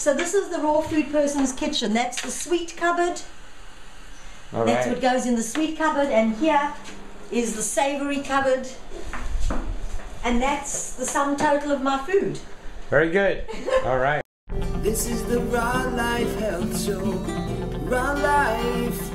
So this is the raw food person's kitchen. That's the sweet cupboard. All That's right. what goes in the sweet cupboard, and here is the savory cupboard. And that's the sum total of my food. Very good. All right. This is the Raw Life Health Show. Raw Life.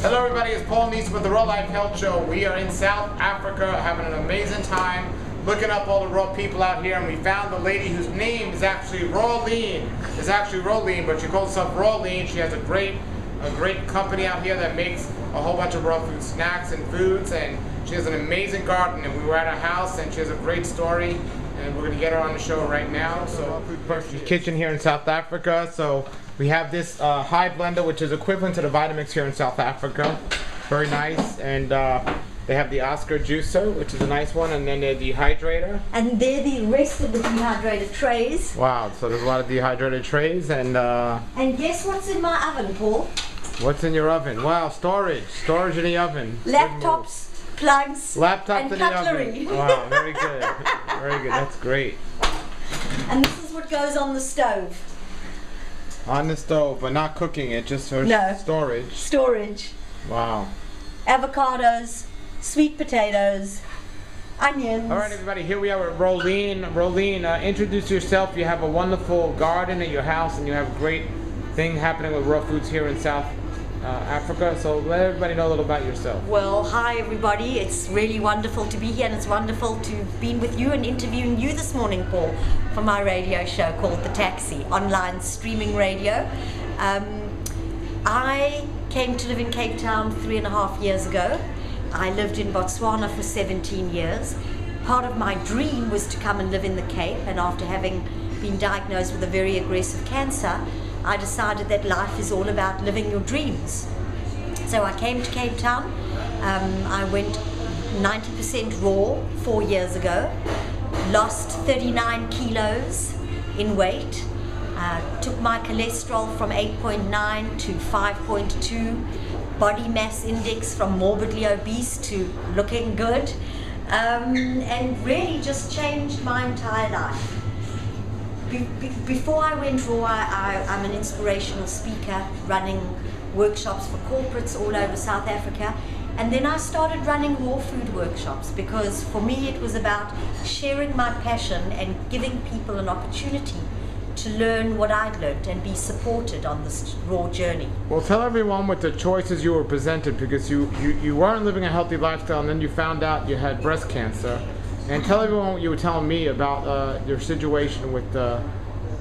Hello, everybody. It's Paul Nison with the Raw Life Health Show. We are in South Africa having an amazing time looking up all the raw people out here, and we found the lady whose name is actually Rawleen. It's actually Rawleen, but she calls herself Rawlean. She has a great, a great company out here that makes a whole bunch of raw food snacks and foods, and she has an amazing garden. And we were at her house, and she has a great story. And we're gonna get her on the show right now. So, kitchen here in South Africa. So we have this uh, high blender, which is equivalent to the Vitamix here in South Africa. Very nice, and uh, they have the Oscar juicer, which is a nice one, and then the dehydrator. And they're the rest of the dehydrated trays. Wow, so there's a lot of dehydrated trays, and uh, And guess what's in my oven, Paul? what's in your oven? Wow, storage, storage in the oven. Laptops, plugs, Laptops and in the cutlery. oven. Wow, very good, very good. That's great. And this is what goes on the stove. On the stove, but not cooking it, just for No. storage. Storage. Wow. Avocados, sweet potatoes, onions. All right, everybody, here we are with Rolene. Rolene, uh, introduce yourself. You have a wonderful garden at your house, and you have a great thing happening with raw foods here in South uh, Africa. So let everybody know a little about yourself. Well, hi everybody. It's really wonderful to be here and it's wonderful to be with you and interviewing you this morning, Paul, for my radio show called The Taxi, online streaming radio. Um, I came to live in Cape Town three and a half years ago. I lived in Botswana for 17 years. Part of my dream was to come and live in the Cape, and after having been diagnosed with a very aggressive cancer, I decided that life is all about living your dreams. So I came to Cape Town. Um, I went 90% raw four years ago, lost 39 kilos in weight, uh, took my cholesterol from 8.9 to 5.2, body mass index from morbidly obese to looking good, um, and really just changed my entire life. Be- be- before I went raw, I, I'm an inspirational speaker running workshops for corporates all over South Africa. And then I started running raw food workshops because for me it was about sharing my passion and giving people an opportunity to learn what I'd learned and be supported on this raw journey. Well, tell everyone what the choices you were presented because you, you, you weren't living a healthy lifestyle and then you found out you had breast cancer. And tell everyone what you were telling me about uh, your situation with uh,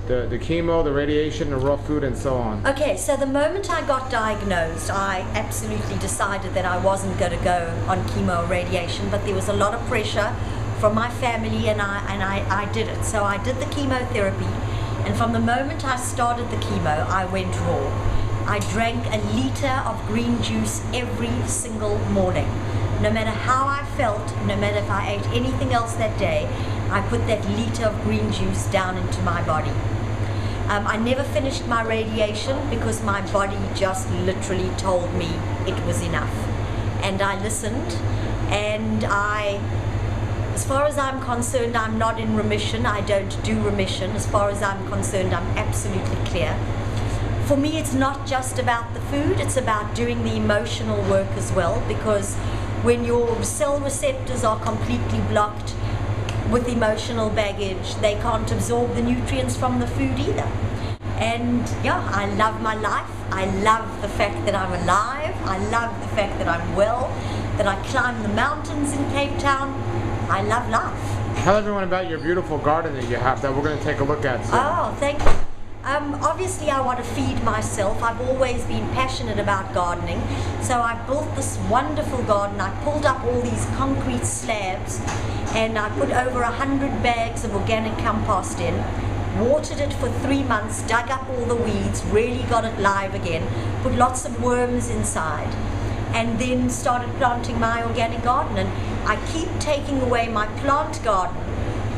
the, the chemo, the radiation, the raw food, and so on. Okay, so the moment I got diagnosed, I absolutely decided that I wasn't going to go on chemo or radiation, but there was a lot of pressure from my family and I and I, I did it. So I did the chemotherapy and from the moment I started the chemo, I went raw. I drank a liter of green juice every single morning. No matter how I felt, no matter if I ate anything else that day, I put that liter of green juice down into my body. Um, I never finished my radiation because my body just literally told me it was enough. And I listened and I, as far as I'm concerned, I'm not in remission. I don't do remission. As far as I'm concerned, I'm absolutely clear. For me, it's not just about the food, it's about doing the emotional work as well because when your cell receptors are completely blocked, with emotional baggage. They can't absorb the nutrients from the food either. And yeah, I love my life. I love the fact that I'm alive. I love the fact that I'm well, that I climb the mountains in Cape Town. I love life. Tell everyone about your beautiful garden that you have that we're going to take a look at soon. Oh, thank you. Um, obviously, I want to feed myself. I've always been passionate about gardening. So I built this wonderful garden. I pulled up all these concrete slabs and I put over a hundred bags of organic compost in, watered it for three months, dug up all the weeds, really got it live again, put lots of worms inside, and then started planting my organic garden. And I keep taking away my plant garden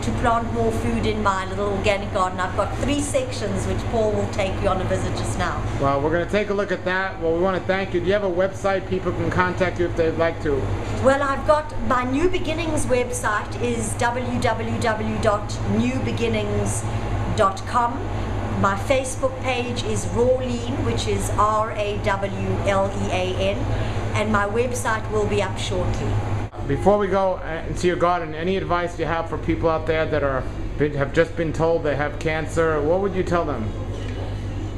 to plant more food in my little organic garden. I've got three sections which Paul will take you on a visit just now. Well, we're going to take a look at that. Well, we want to thank you. Do you have a website people can contact you if they'd like to? Well, I've got my New Beginnings website is www.newbeginnings.com. My Facebook page is Rawlean, which is R A W L E A N, and my website will be up shortly. Before we go uh, into your garden, any advice you have for people out there that are have just been told they have cancer? What would you tell them?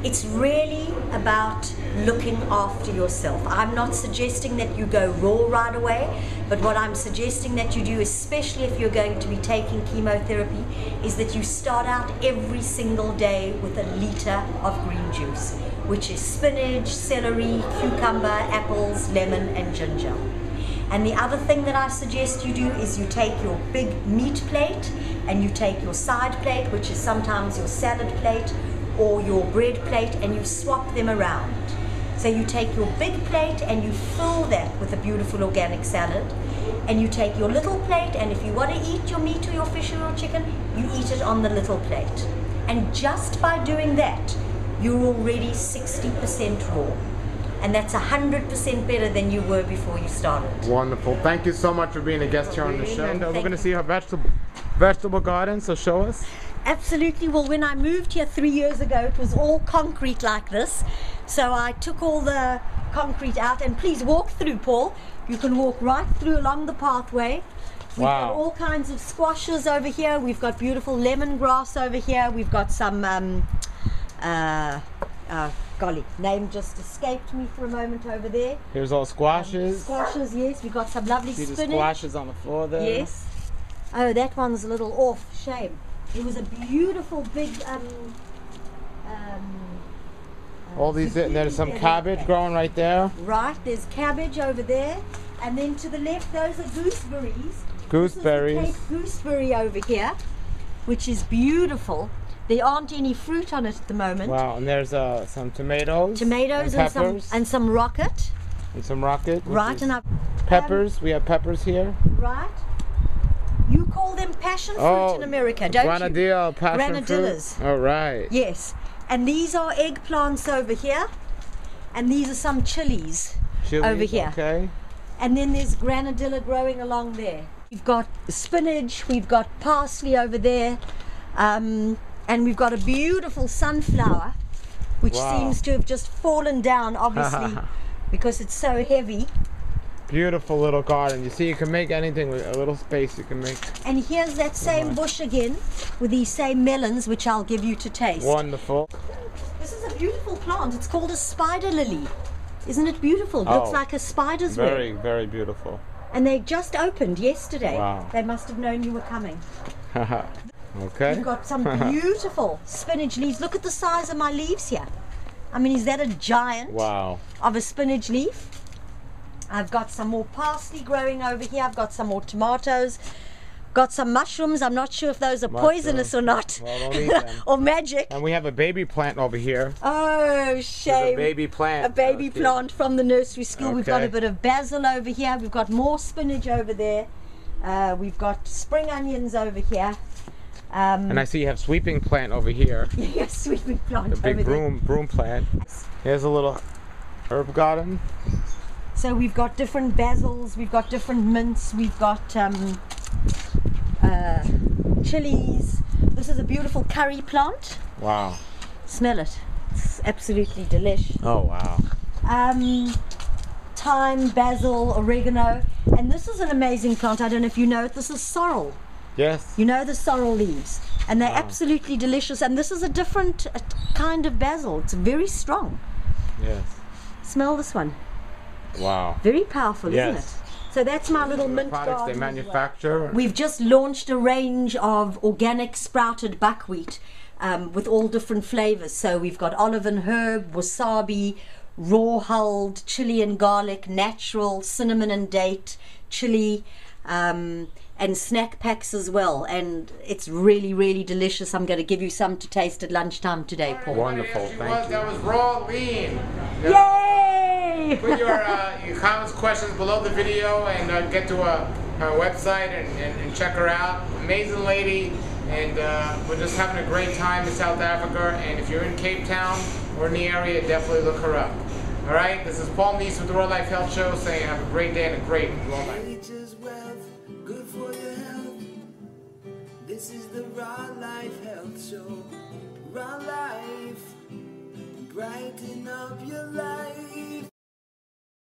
It's really about looking after yourself. I'm not suggesting that you go raw right away, but what I'm suggesting that you do, especially if you're going to be taking chemotherapy, is that you start out every single day with a litre of green juice, which is spinach, celery, cucumber, apples, lemon, and ginger. And the other thing that I suggest you do is you take your big meat plate and you take your side plate, which is sometimes your salad plate or your bread plate, and you swap them around. So you take your big plate and you fill that with a beautiful organic salad. And you take your little plate, and if you want to eat your meat or your fish or your chicken, you eat it on the little plate. And just by doing that, you're already 60% raw. And that's 100% better than you were before you started. Wonderful. Thank you so much for being a guest here on the show. And uh, we're going to see her vegetable vegetable garden. So show us. Absolutely. Well, when I moved here three years ago, it was all concrete like this. So I took all the concrete out, and please walk through, Paul. You can walk right through along the pathway. We've Wow. got all kinds of squashes over here. We've got beautiful lemongrass over here. We've got some, um, uh, uh, golly, name just escaped me for a moment over there. Here's all squashes. Squashes, yes. We've got some lovely See the squashes on the floor there. Yes. Oh, that one's a little off. Shame. It was a beautiful big um. um All these. And there's some cabbage there. growing right there. Right, there's cabbage over there, and then to the left, those are gooseberries. This is the Gooseberries. Cape gooseberry over here, which is beautiful. There aren't any fruit on it at the moment. Wow. And there's uh, some tomatoes. Tomatoes and and, some and some rocket. and some rocket. Right, and peppers. we have peppers here. right. You call them passion fruit in America, don't you? Granadilla, passion Granadillas. fruit. All right. Yes, and these are eggplants over here, and these are some chilies Chilies, over here. Okay. And then there's granadilla growing along there. We've got spinach, we've got parsley over there, um, and we've got a beautiful sunflower, which Wow. seems to have just fallen down, obviously, because it's so heavy. Beautiful little garden. You see, you can make anything with a little space. You can make And here's that same bush again with these same melons, which I'll give you to taste. wonderful. This is a beautiful plant. It's called a spider lily. Isn't it beautiful? It looks Oh, like a spider's web. Very, very beautiful. And they just opened yesterday. Wow. They must have known you were coming. okay. We've got some beautiful spinach leaves. Look at the size of my leaves here. I mean, is that a giant Wow. of a spinach leaf? I've got some more parsley growing over here. I've got some more tomatoes. Got some mushrooms. I'm not sure if those are poisonous or not. Well, don't eat them. or magic. And we have a baby plant over here. Oh, shame. a baby plant. a baby plant from the nursery school. We've got a bit of basil over here. We've got more spinach over there. Uh, we've got spring onions over here. Um, And I see you have sweeping plant over here. yes, sweeping plant The big over there. broom broom plant. Here's a little herb garden. So we've got different basils. We've got different mints. We've got um, uh, chilies. This is a beautiful curry plant. Wow. Smell it. It's absolutely delish. Oh wow. um, thyme, basil, oregano, and this is an amazing plant. I don't know if you know it. This is sorrel. Yes. You know the sorrel leaves, and they're absolutely delicious. And this is a different uh, kind of basil. It's very strong. Yes. Smell this one. Wow. Very powerful, Yes. isn't it? So that's my little mint Products they garden well. manufacture. We've just launched a range of organic sprouted buckwheat um, with all different flavors. So we've got olive and herb, wasabi, raw hulled, chili and garlic, natural, cinnamon and date, chili, um, and snack packs as well. And it's really, really delicious. I'm going to give you some to taste at lunchtime today, Paul. Wonderful. Thank was. you. That was Rawlean. Yay! Put your, uh, your comments, questions below the video, and uh, get to uh, her website and, and, and check her out. Amazing lady, and uh, we're just having a great time in South Africa. And if you're in Cape Town or in the area, definitely look her up. All right. This is Paul Nison with the Raw Life Health Show, saying have a great day and a great raw life. Brighten up your life.